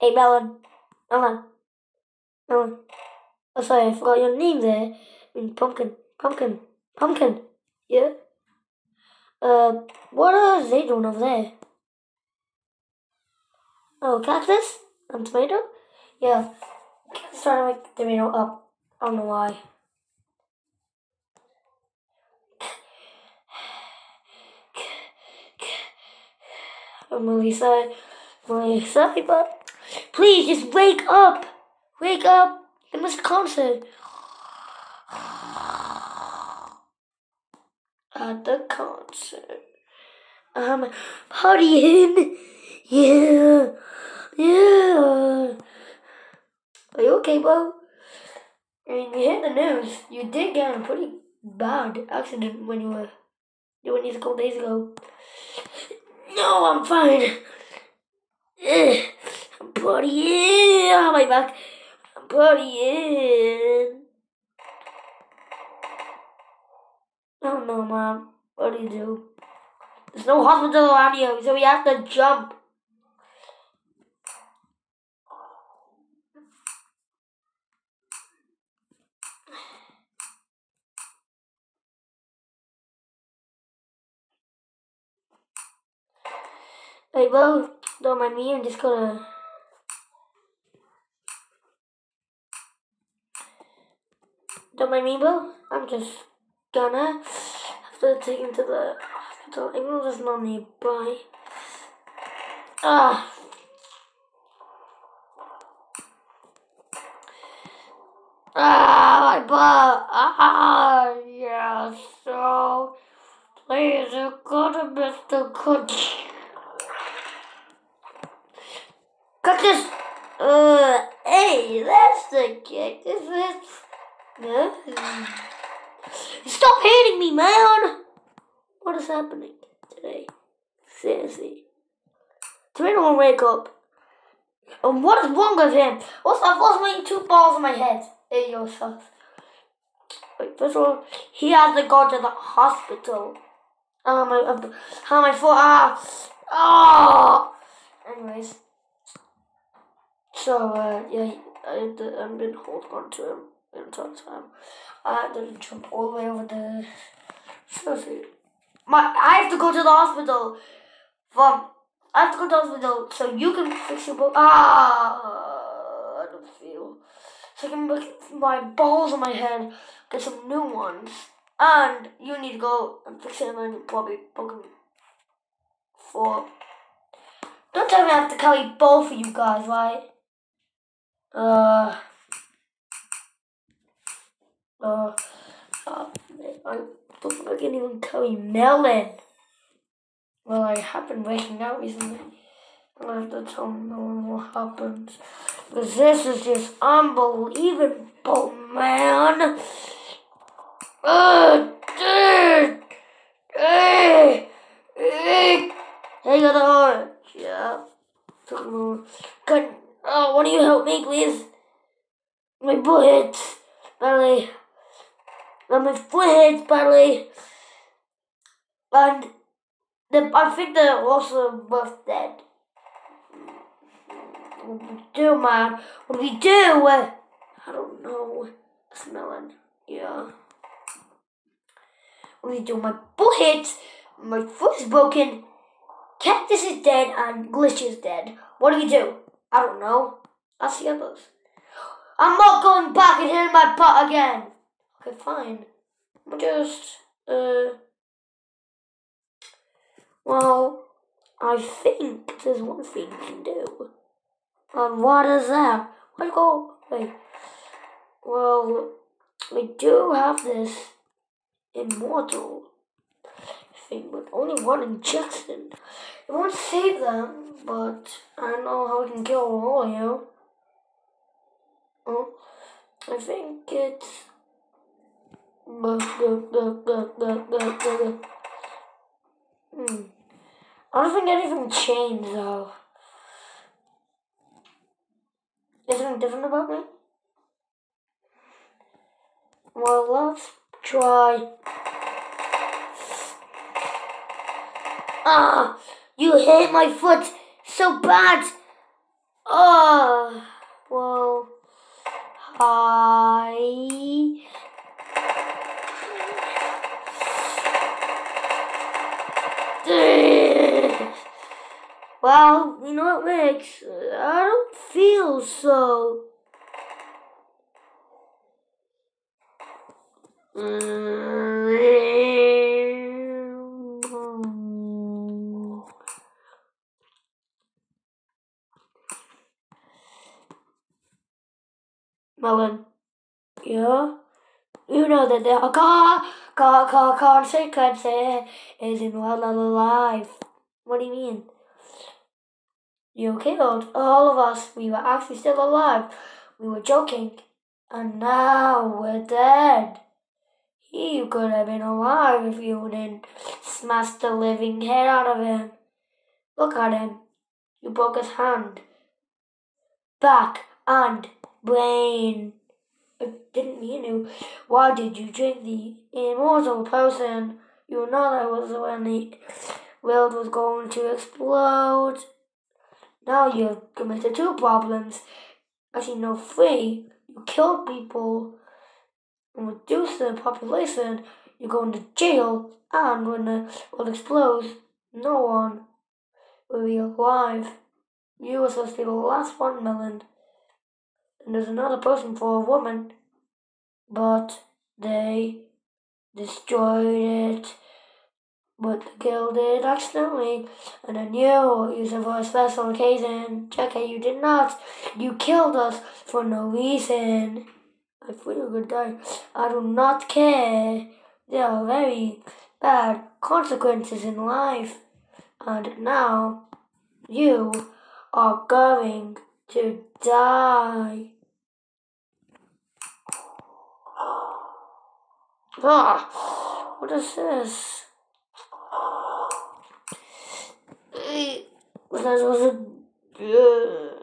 Hey, Melon. Melon. Melon. Oh, sorry, I forgot your name there. I mean, pumpkin. Pumpkin. Pumpkin. Yeah? Uh, what are they doing over there? Oh, cactus? And tomato? Yeah. Cactus trying to make the tomato up. I don't know why. I'm really sorry. I'm really sorry, but please just wake up. Wake up. It must concert. At the concert. I'm partying. Yeah. Yeah. Are you okay, bro? I mean, you heard the news. You did get in a pretty bad accident when you were doing these a couple days ago. No, I'm fine. Ugh, I'm partying. Oh, my back. I'm. Oh no, mom. What do you do? There's no hospital around here, so we have to jump. Hey, bro, don't mind me. I'm just gonna. Mind me, bro. I'm just gonna have to take him to the hospital. I know there's no nearby. Ah. Ah, my butt. Ah, yeah, so. Please, you gotta miss the cookie. Cactus! Uh, hey, that's the cactus. Stop hitting me, man! What is happening today? Seriously. Tomato will wake up. And what is wrong with him? Also, I've lost my two balls in my head. Hey, yourself. Wait, first of all, he has to go to the hospital. Oh, my, uh, how my foot, ah, oh! Anyways. So, uh, yeah, I, I've been holding on to him the entire time. I had to jump all the way over the surface. My, I have to go to the hospital. From, I have to go to the hospital so you can fix your book. Ah, I don't feel. So I can fix my balls on my head, get some new ones. And you need to go and fix them and probably them for. Don't tell me I have to carry both of you guys, right? Uh. Uh. uh I don't think I can even carry melon. Well, I have been waking out recently. I'm gonna have to tell no one what happens. Because this is just unbelievable, man. Uh, dude. Hey, hey, hey, got the orange. Yeah. Can, uh, why don't you help me, please? My foot hits, my foot hits, badly. And the, I think they're also both dead. What do we do, man? What do we do? Uh, I don't know. Smelling. Yeah. What we do? My foot hits, my foot is broken, Cactus is dead, and Glitch is dead. What do we do? I don't know. Ask the others. I'm not going back and hitting my butt again. Okay, fine. I'm just, uh, well, I think there's one thing we can do. And what is that? Let's go. Wait. Well, we do have this immortal thing, but only one injection. It won't save them, but I know how we can kill all of you. Oh, I think it's. Hmm. I don't think anything changed though. Is anything different about me? Well, let's try. Ah, you hit my foot so bad. Uh, well, I. Well, you know what, Max? I don't feel so. Melon. Yeah? You know that are car, car, car, consequences in one life. What do you mean? You killed all of us. We were actually still alive. We were joking. And now we're dead. You could have been alive if you didn't smash the living head out of him. Look at him. You broke his hand, back, and brain. I didn't mean to. Why did you drink the immortal potion? You know that was when the world was going to explode. Now you've committed two problems. Actually, no, three. You killed people and reduce the population, you go into jail, and when the world explodes, no one will be alive. You were supposed to be the last one, Melon. And there's another person for a woman, but they destroyed it. But the girl did accidentally, and you use it for a special occasion. JK, you did not. You killed us for no reason. I feel you could die. I do not care. There are very bad consequences in life. And now you are going to die. Ah, what is this? That was a. Uh,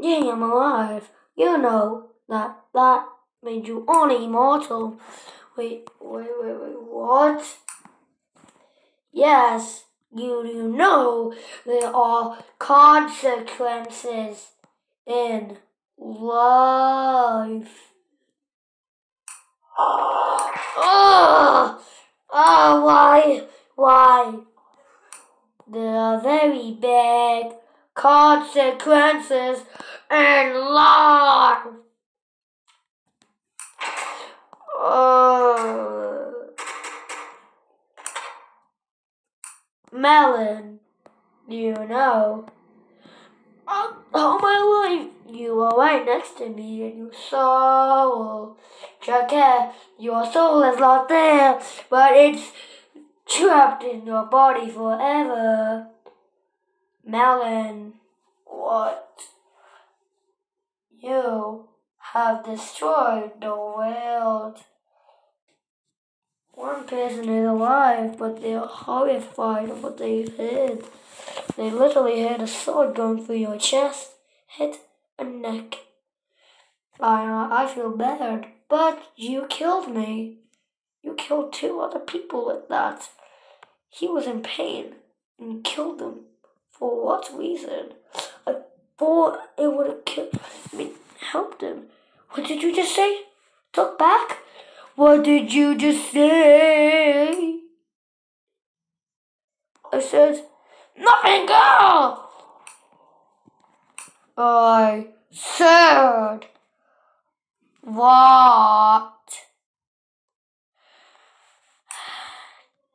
Yeah, I'm alive. You know that that made you only immortal. Wait, wait, wait, wait, what? Yes, you, you know there are consequences in life. Oh, oh, why, why? There are very big consequences in life. Uh, melon, you know. All, my life, you were right next to me, and your soul, Jacket, your soul is not there, but it's trapped in your body forever. Melon, what? You have destroyed the world. One person is alive, but they're horrified of what they've heard. They literally heard a sword going through your chest, head, and neck. I, I feel bad, but you killed me. You killed two other people with that. He was in pain and killed them. For what reason? I thought it would have killed, I mean, helped him. What did you just say? Talk back? What did you just say? I said, nothing, girl! I said, what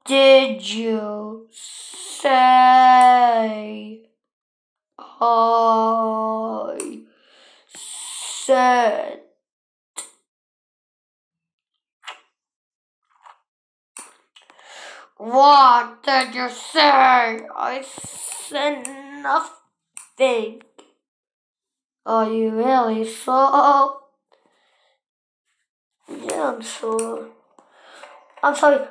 did you say? I said. What did you say? I said nothing. Are you really so Yeah, I'm sure. I'm sorry.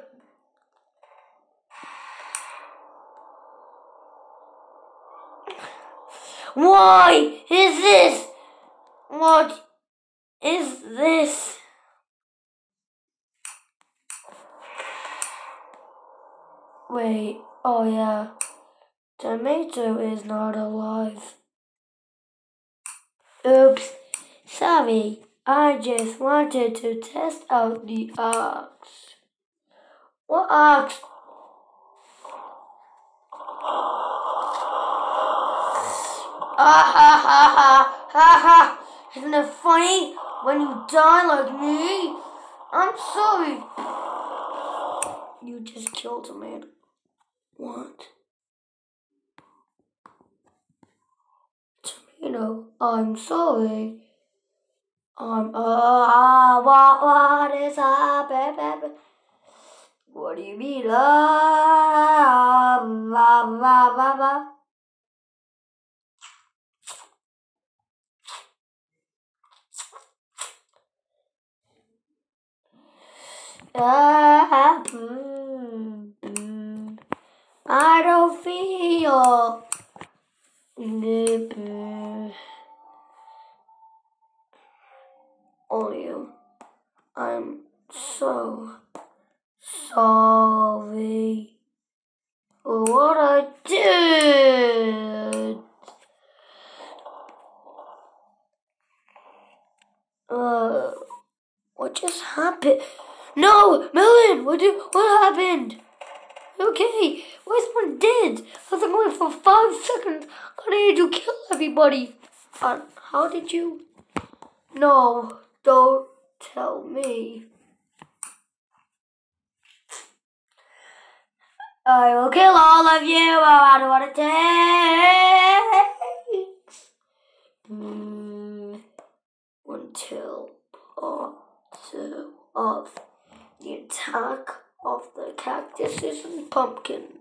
Why is this? What is this? Wait, oh yeah. Tomato is not alive. Oops, sorry. I just wanted to test out the ox. What ox? Ah ha ha ha ha ha! Isn't it funny when you die like me? I'm sorry. You just killed a man. What? Tomato, I'm sorry. I'm uh, what what is up, baby? What do you mean, love? Blah, blah, blah, blah. Ah, mm, mm. I don't Mm. I'm so sorry for what I did. Uh, what just happened? No, Melon, what did, what happened? Okay, my dead? I was only for five seconds. How did you kill everybody? How did you? No, don't tell me. I will kill all of you. I don't want takes. Mm, until part two of the attack of the cactuses and pumpkins.